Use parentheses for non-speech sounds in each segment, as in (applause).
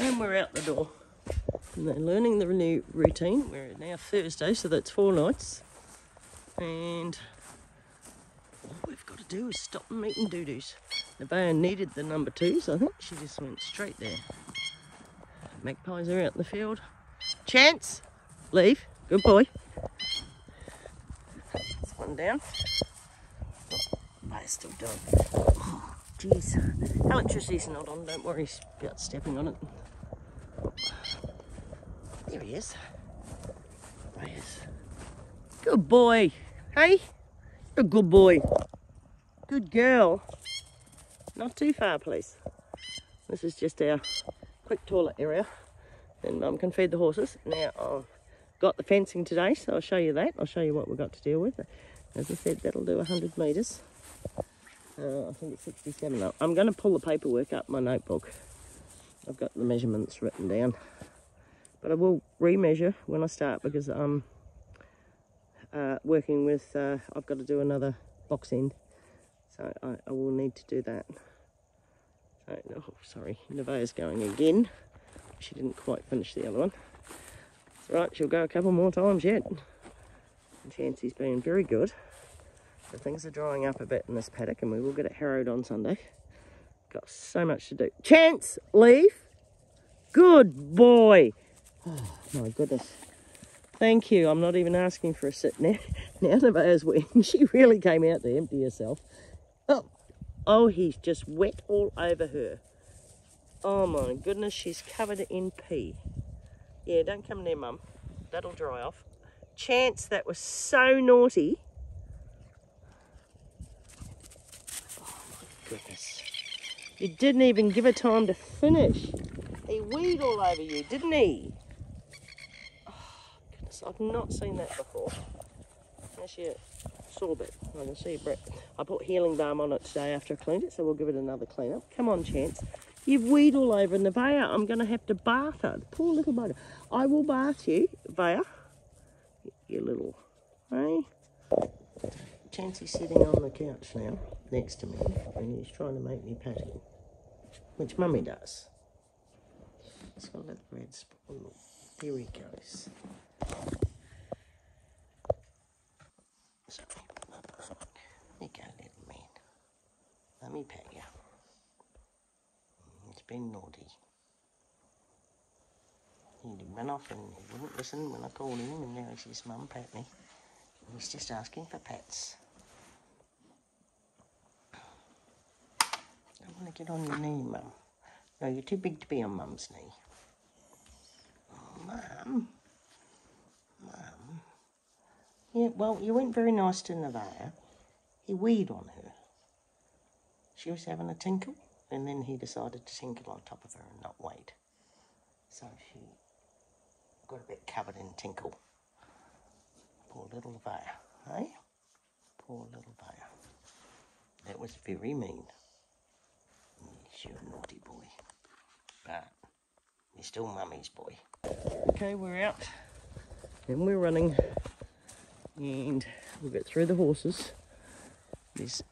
And we're out the door. And they're learning the new routine. We're now Thursday, so that's four nights. And all we've got to do is stop them eating doo-doos. Nevaeh needed the number twos, I think. She just went straight there. Magpies are out in the field. Chance, leave. Good boy. That's one down. Oh, still doing. Oh, jeez. Electricity's not on, don't worry about stepping on it. There he is. There he is. Good boy. Hey? A good boy. Good girl. Not too far, please. This is just our quick toilet area. And Mum can feed the horses. Now, I've got the fencing today, so I'll show you that. I'll show you what we've got to deal with. As I said, that'll do 100 metres. Uh, I think it's 67 now. I'm going to pull the paperwork up my notebook. I've got the measurements written down. But I will remeasure when I start because I'm uh, working with, uh, I've got to do another box end. So I, I will need to do that. So, oh, sorry, Nevaeh's going again. She didn't quite finish the other one. Right, she'll go a couple more times yet. And Chancey's been very good. The things are drying up a bit in this paddock and we will get it harrowed on Sunday. Got so much to do. Chance, leave. Good boy. Oh, my goodness. Thank you. I'm not even asking for a sit now. (laughs) Now Nevaeh's (laughs) when she really came out to empty herself. Oh, oh, he's just wet all over her. Oh my goodness, she's covered in pee. Yeah, don't come near, Mum. That'll dry off. Chance, that was so naughty. Oh my goodness. You didn't even give her time to finish. He weed all over you, didn't he? Oh, goodness, I've not seen that before. Actually, a sore bit. I can see Brett. I put healing balm on it today after I cleaned it, so we'll give it another clean up. Come on, Chance. You've weed all over Nevaeh. I'm going to have to bath her. Poor little bugger. I will bath you, Vaya. You little, hey? Chancey's sitting on the couch now next to me and he's trying to make me pat him, which Mummy does. So let the red spot look. There he goes. Sorry, you go, little man. Let me pat you. It's been naughty. He ran off and he wouldn't listen when I called him and now he says, Mum, pat me. He's just asking for pets. I want to get on your knee, Mum. No, you're too big to be on Mum's knee. Oh, Mum. Mum. Yeah, well, you weren't very nice to Nevaeh. He weed on her. She was having a tinkle, and then he decided to tinkle on top of her and not wait. So she got a bit covered in tinkle. Poor little Nevaeh, eh? Poor little Vaya. That was very mean. You're a naughty boy. But you're still mummy's boy. Okay, we're out. And we're running. And we'll get through the horses. There's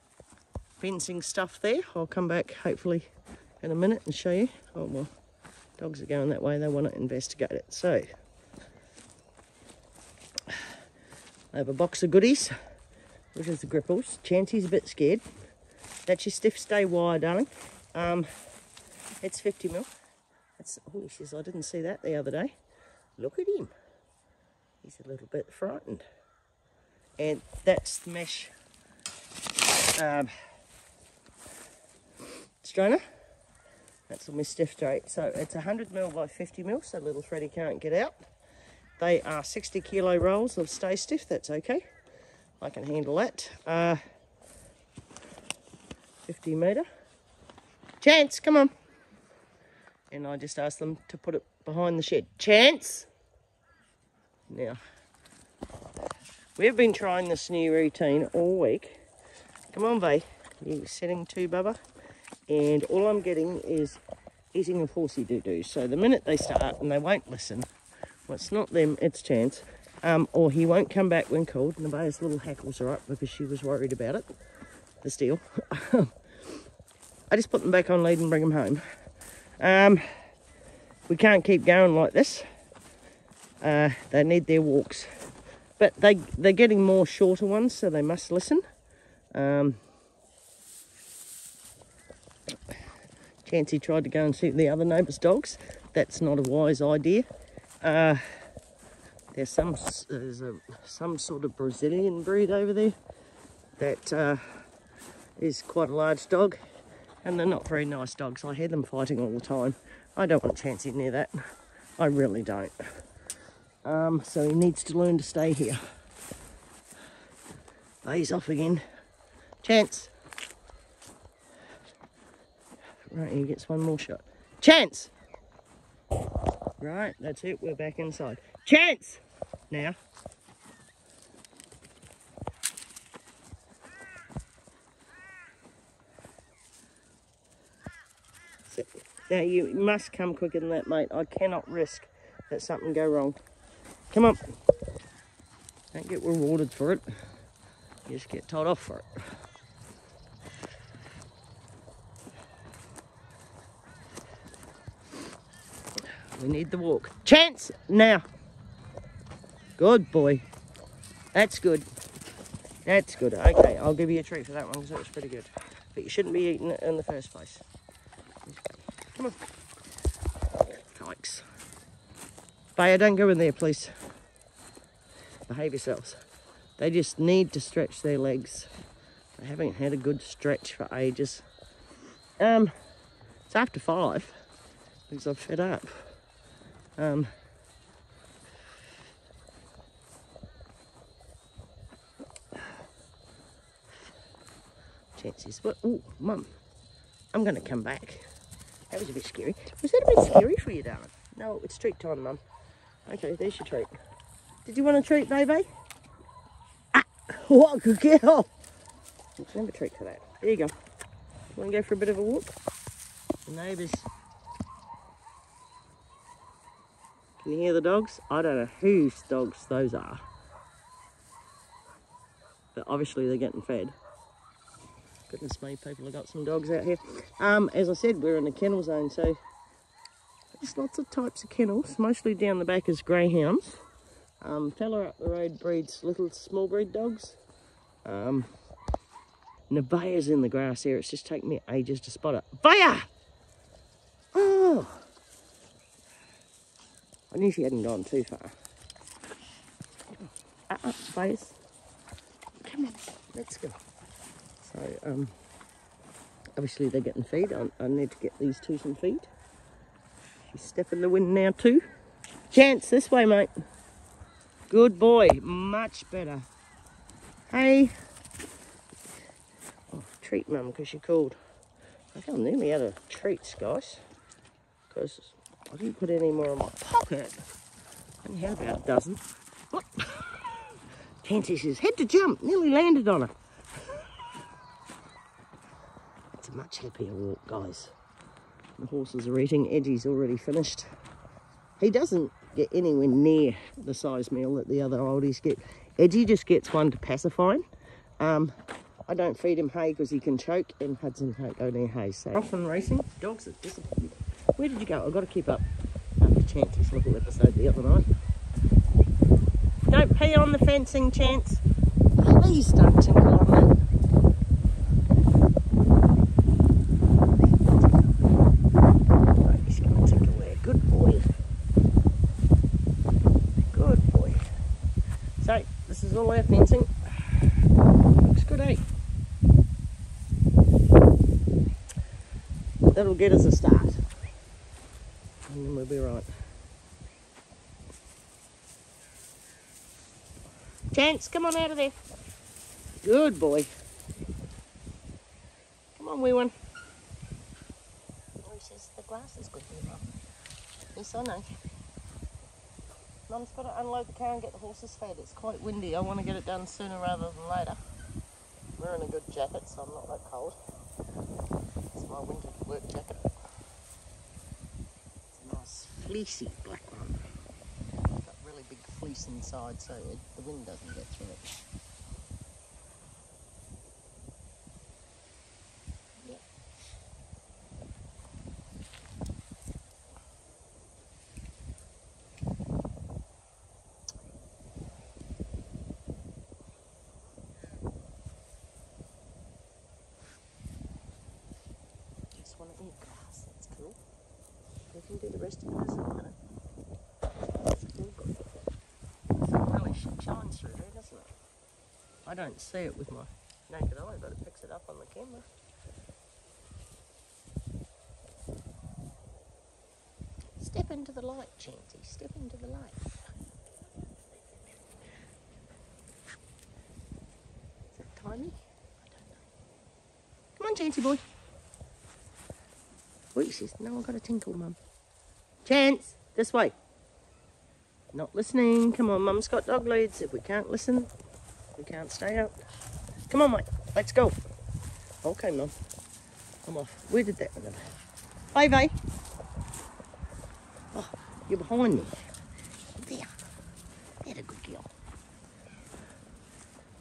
fencing stuff there. I'll come back hopefully in a minute and show you. Oh well, dogs are going that way. They want to investigate it. So, I have a box of goodies, which is the gripples. Chancey's a bit scared. That's your stiff stay wire, darling. Um, it's 50 mil. That's, oh, he says, I didn't see that the other day. Look at him. He's a little bit frightened. And that's the mesh um, strainer. That's on my stiff straight. So it's 100 mil by 50 mil, so little Freddy can't get out. They are 60 kilo rolls of stay stiff. That's okay. I can handle that. Uh, 50 metre. Chance, come on. And I just asked them to put it behind the shed. Chance! Now, we've been trying this new routine all week. Come on, Vay. You're setting too, Bubba. And all I'm getting is eating of horsey doo-doo. So the minute they start and they won't listen, well, it's not them, it's Chance. Um, or he won't come back when called. Nevaeh's little hackles are up because she was worried about it, the steel. (laughs) I just put them back on lead and bring them home. Um, we can't keep going like this. Uh, they need their walks. But they, they're getting more shorter ones, so they must listen. Um, Chancey tried to go and see the other neighbours' dogs. That's not a wise idea. Uh, there's some there's a, some sort of Brazilian breed over there that uh, is quite a large dog, and they're not very nice dogs. I hear them fighting all the time. I don't want Chancey near that. I really don't. Um, so he needs to learn to stay here. Oh, he's off again. Chance. Right, he gets one more shot. Chance! Right, that's it. We're back inside. Chance! Now. Now you must come quicker than that, mate. I cannot risk that something go wrong. Come on. Don't get rewarded for it. You just get told off for it. We need the walk. Chance! Now. Good boy. That's good. That's good. Okay, I'll give you a treat for that one because that was pretty good. But you shouldn't be eating it in the first place. Come on. Yikes. Vaya, don't go in there, please. Behave yourselves. They just need to stretch their legs. They haven't had a good stretch for ages. Um, it's after five because I've fed up. Um, chances. But, oh, mum, I'm going to come back. That was a bit scary. Was that a bit scary for you, darling? No, it's treat time, mum. Okay, there's your treat. Did you want a treat, baby? Ah, what a good girl. A treat for that. There you go. Want to go for a bit of a walk? The neighbours. Can you hear the dogs? I don't know whose dogs those are. But obviously they're getting fed. Goodness me, people have got some dogs out here. Um, as I said, we're in the kennel zone, so there's lots of types of kennels. Mostly down the back is greyhounds. Um, fella up the road breeds little small breed dogs. Um, Nevaeh's in the grass here. It's just taken me ages to spot it. Vaya! Oh! I knew she hadn't gone too far. Uh-uh. Come on, let's go. So, um, obviously they're getting feed. I, I need to get these two some feed. She's stepping the wind now too. Chance, this way, mate. Good boy, much better. Hey. Oh, treat mum because she called. I I'm nearly out of treats, guys. Because I didn't put any more in my pocket. I only had about a dozen. (laughs) What? Chancey says, head to jump. Nearly landed on her. It's a much happier walk, guys. The horses are eating. Edgy's already finished. He doesn't get anywhere near the size meal that the other oldies get. Edgy just gets one to pacify him. Um, I don't feed him hay because he can choke, and Hudson can't go near hay. So off and racing. Dogs are disappointed. Where did you go? I've got to keep up after Chance's little episode the other night. Don't pee on the fencing, Chance. Please don't tinkle on that. all our fencing. Looks good, eh? That'll get us a start. And we'll be right. Chance, come on out of there. Good boy. Come on, wee one. Oh, he says the grass is good for you, Mum. Yes, I know. Mum's got to unload the car and get the horses fed. It's quite windy. I want to get it done sooner rather than later. We're in a good jacket, so I'm not that cold. It's my winter It's a nice fleecy black one. It's got really big fleece inside, so it, the wind doesn't get through it. just want to eat grass. That's cool. We can do the rest of this in a minute. Still really shines through there, doesn't it? I don't see it with my naked eye, but it picks it up on the camera. Step into the light, Chansey. Step into the light. Is it tiny? I don't know. Come on, Chansey boy. What he says? No, I've got a tinkle, Mum. Chance, this way. Not listening. Come on, Mum's got dog leads. If we can't listen, we can't stay out. Come on, mate. Let's go. Okay, Mum. I'm off. Where did that one go? Bye, bye. Oh, you're behind me. There. That's a good girl.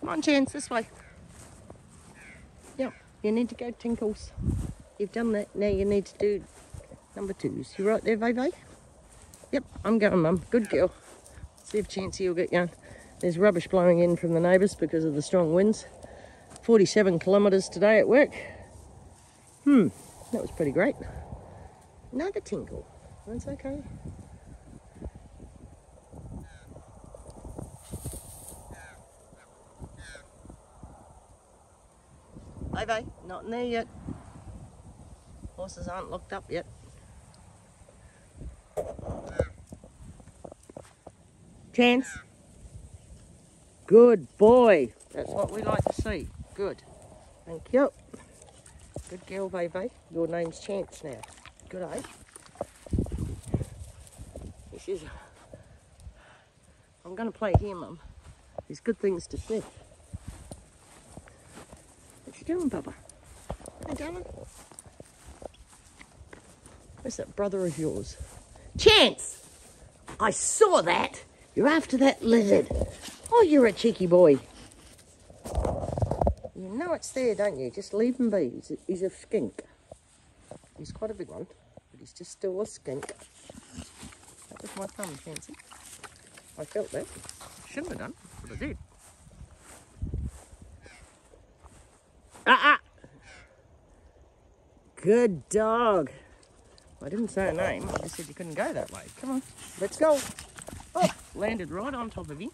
Come on, Chance, this way. Yep, you need to go tinkles. You've done that. Now you need to do number twos. You right there, Vay Yep, I'm going, Mum. Good girl. See if Chancey will get going. There's rubbish blowing in from the neighbours because of the strong winds. 47 kilometres today at work. Hmm, that was pretty great. Another tinkle. That's okay. Bye bye. Not in there yet. Horses aren't locked up yet. Chance. Good boy. That's what we like to see. Good. Thank you. Good girl, Veve. Your name's Chance now. Good, eh? This is... I'm going to play here, Mum. There's good things to sniff. What you doing, Bubba? Hey, darling. Where's that brother of yours? Chance! I saw that! You're after that lizard. Oh, you're a cheeky boy. You know it's there, don't you? Just leave him be. He's a, he's a skink. He's quite a big one, but he's just still a skink. That was my thumb, Fancy. I felt that. Shouldn't have done, but I did. Ah, ah! Good dog. I didn't say a name. I just said you couldn't go that way. Come on, let's go. Landed right on top of him.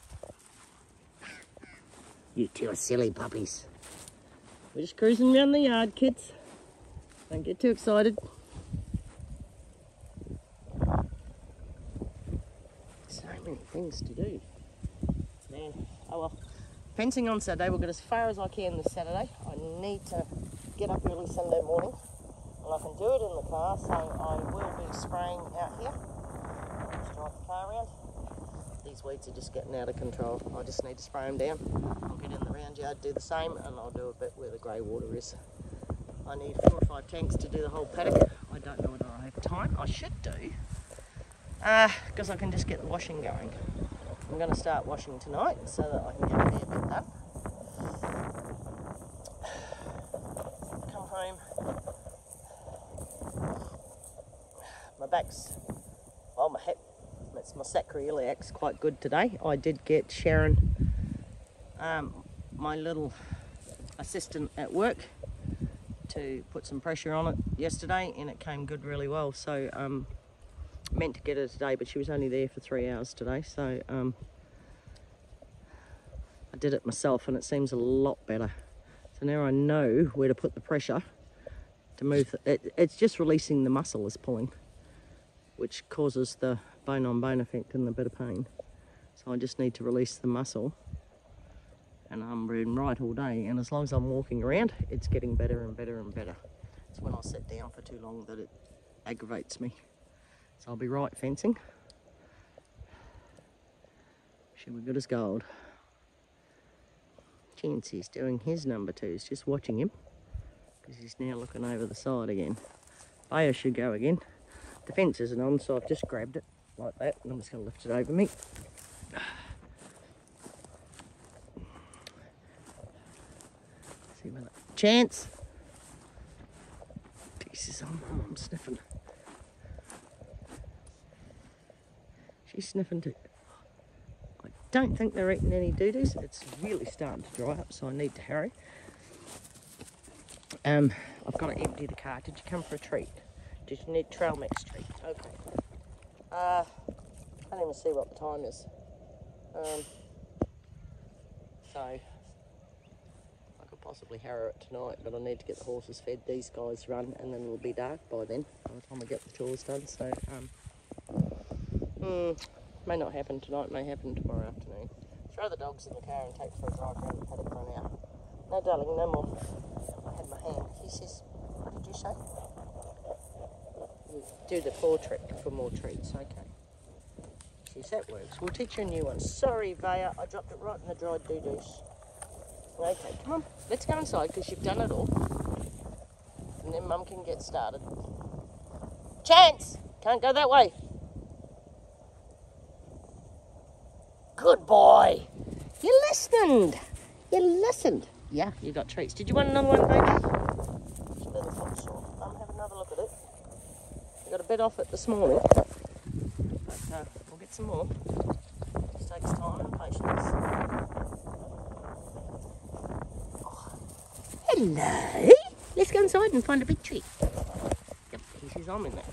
You two are silly puppies. We're just cruising around the yard, kids. Don't get too excited. So many things to do. Man, oh well. Fencing on Saturday, we'll get as far as I can this Saturday. I need to get up early Sunday morning and I can do it in the car, so I will be spraying out here. Just drive the car around. These weeds are just getting out of control. I just need to spray them down. I'll get in the round yard, do the same, and I'll do a bit where the grey water is. I need four or five tanks to do the whole paddock. I don't know whether I have time. I should do, because uh, I can just get the washing going. I'm going to start washing tonight so that I can get a fair bit done. Come home. My back's, well, my hip it's my quite good today. I did get Sharon, um, my little assistant at work, to put some pressure on it yesterday and it came good really well. So um, meant to get her today, but she was only there for three hours today. So um, I did it myself and it seems a lot better. So now I know where to put the pressure to move. It, it's just releasing the muscle is pulling, which causes the bone on bone effect and a bit of pain. So I just need to release the muscle and I'm been right all day and as long as I'm walking around it's getting better and better and better. It's when I sit down for too long that it aggravates me. So I'll be right fencing. Should be good as gold. Chansey's doing his number twos, just watching him because he's now looking over the side again. Vaya should go again. The fence isn't on so I've just grabbed it like that and I'm just going to lift it over me. See that chance. Jesus, I'm, I'm sniffing. She's sniffing too. I don't think they're eating any doo-doos. It's really starting to dry up, so I need to hurry. Um, I've got to empty the car. Did you come for a treat? Did you need trail mix treat? Okay. Uh, can't even see what the time is. Um, so, I could possibly harrow it tonight, but I need to get the horses fed, these guys run, and then it'll be dark by then, by the time I get the chores done. So, um, hmm, may not happen tonight, may happen tomorrow afternoon. Throw the dogs in the car and take for a drive around the paddock for an hour. No, darling, no more. I had my hand. He says, what did you say? Do the paw trick for more treats. Okay. See if that works. We'll teach you a new one. Sorry, Vaya, I dropped it right in the dried doo-doos. Okay, come on. Let's go inside because you've done it all. And then Mum can get started. Chance! Can't go that way. Good boy. You listened. You listened. Yeah, you got treats. Did you want another one, baby? Have another look at it. Got a bit off it this morning. But uh, we'll get some more. Just takes time and patience. Oh. Hello. Let's go inside and find a big tree. Yep, he says I'm in there.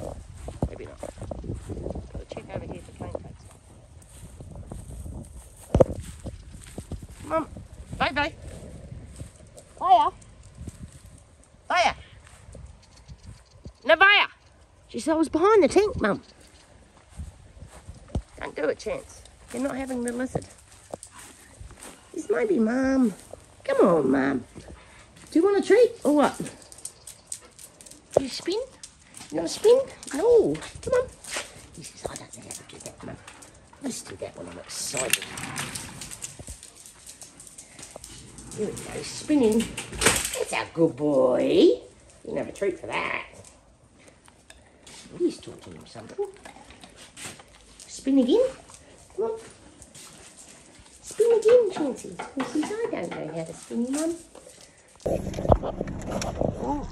Maybe not. Got to check over here for cane cakes. Mum, bye bye. She said I was behind the tank, Mum. Don't do it, Chance. You're not having the lizard. This might be Mum. Come on, Mum. Do you want a treat or what? You spin? You want to spin? No. Come on. He says, I don't know how to do that, Mum. Let's do that when I'm excited. Here we go, spinning. That's a good boy. You can have a treat for that. He's talking him something. Spin again. Come on. Spin again, Chancy. He says, I don't know how to spin, Mum. Ooh.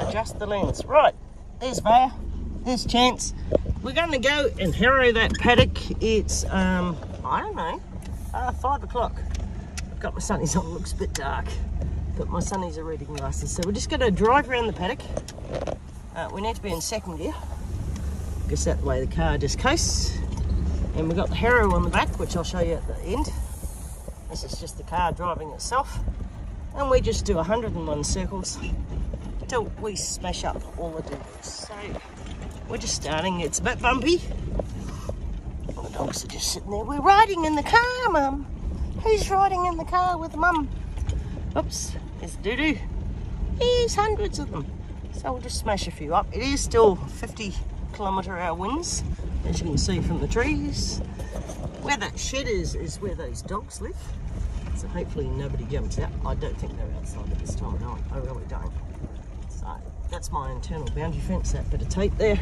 Adjust the lens. Right, there's Vaya. There's Chance. We're going to go and harrow that paddock. It's, um, I don't know, uh, five o'clock. I've got my sunnies on, looks a bit dark. But my sunnies are reading glasses. So we're just going to drive around the paddock. Uh, we need to be in second gear. Because that way the car just coasts. And we've got the harrow on the back, which I'll show you at the end. This is just the car driving itself. And we just do 101 circles till we smash up all the dingers. So we're just starting. It's a bit bumpy. The dogs are just sitting there. We're riding in the car, Mum. Who's riding in the car with Mum? Oops, there's doo-doo. There's hundreds of them. So we'll just smash a few up. It is still 50 kilometre hour winds, as you can see from the trees. Where that shed is, is where those dogs live. So hopefully nobody jumps out. I don't think they're outside at this time night. I really don't. So that's my internal boundary fence, that bit of tape there.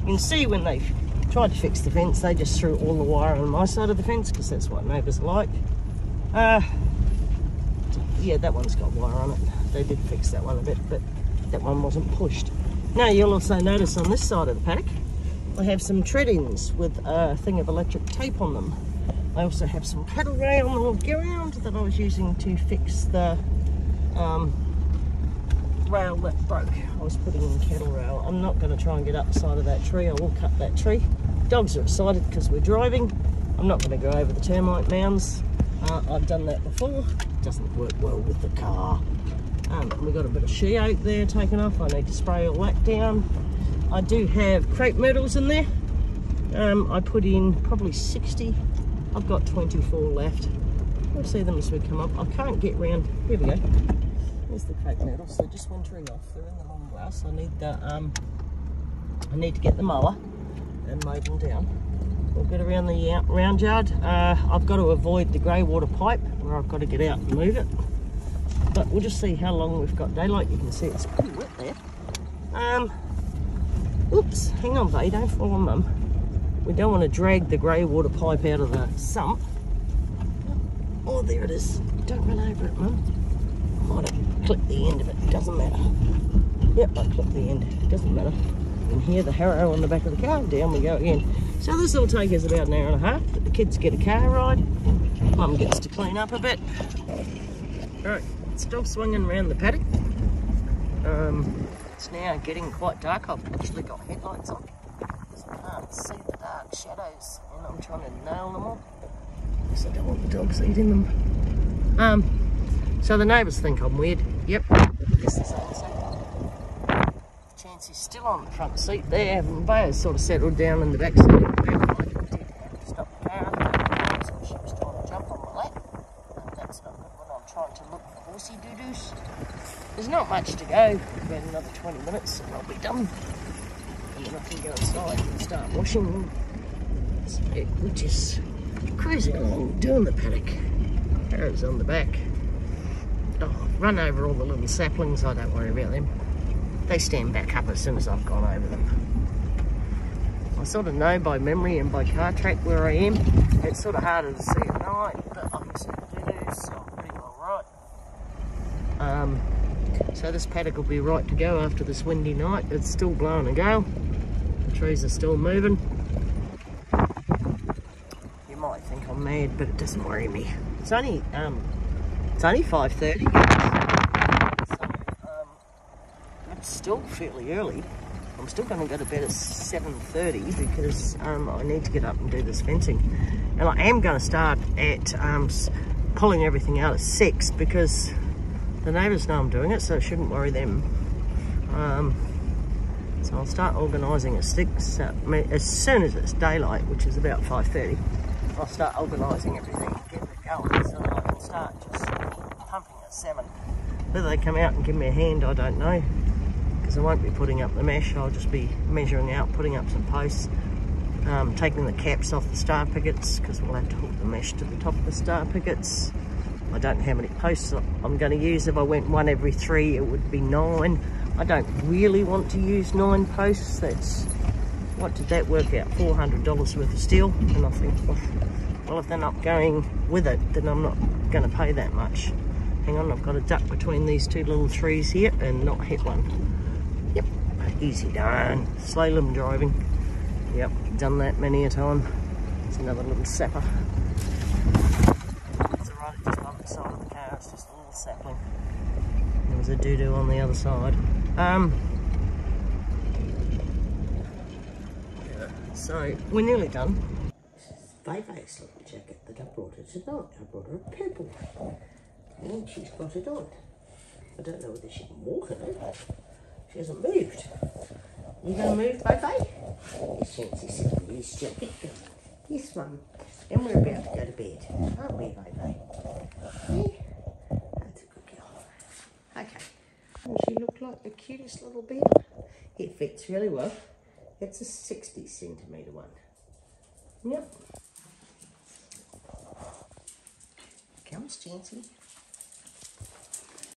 You can see when they tried to fix the fence, they just threw all the wire on my side of the fence because that's what neighbours like. Uh, yeah, that one's got wire on it. They did fix that one a bit, but that one wasn't pushed. Now you'll also notice on this side of the paddock, I have some tread-ins with a thing of electric tape on them. I also have some cattle rail on the ground that I was using to fix the um, rail that broke. I was putting in cattle rail. I'm not going to try and get up the side of that tree. I will cut that tree. Dogs are excited because we're driving. I'm not going to go over the termite mounds. Uh, I've done that before. It doesn't work well with the car. Um, we've got a bit of she oak there taken off. I need to spray all that down. I do have crepe myrtles in there. Um, I put in probably 60. I've got 24 left. We'll see them as we come up. I can't get round. Here we go. There's the crepe myrtles. They're just wintering off. They're in the long grass. I need the um, I need to get the mower and mow them down. We'll get around the round yard. Uh, I've got to avoid the grey water pipe where I've got to get out and move it. But we'll just see how long we've got daylight. You can see it's pretty wet there. Um, oops, hang on, buddy, don't fall on mum. We don't want to drag the grey water pipe out of the sump. Oh, there it is. Don't run over it, mum. Might have clipped the end of it. Doesn't matter. Yep, I clipped the end. Doesn't matter. You can hear the harrow on the back of the car. Down we go again. So this will take us about an hour and a half. The kids get a car ride. Mum gets to clean up a bit. All right, still swinging around the paddock. Um, it's now getting quite dark. I've actually got headlights on. So I can't see the dark shadows and I'm trying to nail them all. Because I don't want the dogs eating them. Um, so the neighbours think I'm weird. Yep. Is Chancy's still on the front seat there. And Vaya's sort of settled down in the back seat. Stop the car. So she was trying to jump on my lap. And that's not good when I'm trying to look for horsey doo-doos. There's not much to go. About another 20 minutes and I'll be done. And then I can go inside and start washing. It, we're just cruising along, doing the paddock. Arrows on the back. Oh, run over all the little saplings. I don't worry about them. They stand back up as soon as I've gone over them. I sort of know by memory and by car track where I am. It's sort of harder to see at night, but I can see the doo so I'm pretty well right. Um, so this paddock will be right to go after this windy night. It's still blowing a gale. The trees are still moving. You might think I'm mad, but it doesn't worry me. It's only um, it's only 5.30. So, um, it's still fairly early. I'm still going to go to bed at 7.30 because um, I need to get up and do this fencing. And I am going to start at um, pulling everything out at 6 because the neighbours know I'm doing it, so it shouldn't worry them. Um, so I'll start organising at 6, uh, as soon as it's daylight, which is about 5.30. I'll start organising everything, get it going, so I can start just pumping at 7. Whether they come out and give me a hand, I don't know, because I won't be putting up the mesh, I'll just be measuring out, putting up some posts, um, taking the caps off the star pickets, because we'll have to hook the mesh to the top of the star pickets. I don't know how many posts I'm going to use. If I went one every three, it would be nine. I don't really want to use nine posts. That's, what did that work out? $400 worth of steel. And I think, well, if they're not going with it, then I'm not going to pay that much. Hang on, I've got to duck between these two little trees here and not hit one. Yep, easy done. Slalom driving. Yep, done that many a time. It's another little sapper. Sapling. There's a doo-doo on the other side. Um, so, we're nearly done. Vayvay's little jacket that I brought her tonight. I brought her a purple one. And she's got it on. I don't know whether she can walk in it. She hasn't moved. You gonna move, Vayvay? Yes, said, yes, jacket. Yes, Mum. And we're about to go to bed, aren't we, Vayvay? Yeah. Okay. Doesn't she look like the cutest little bear? It fits really well. It's a 60 centimetre one. Yep. Comes Chancy.